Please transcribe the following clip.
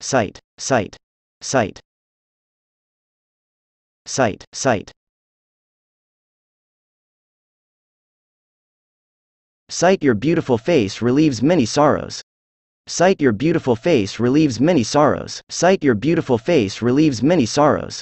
sight, sight, sight, sight, sight. Sight your beautiful face relieves many sorrows. Sight your beautiful face relieves many sorrows. Sight your beautiful face relieves many sorrows.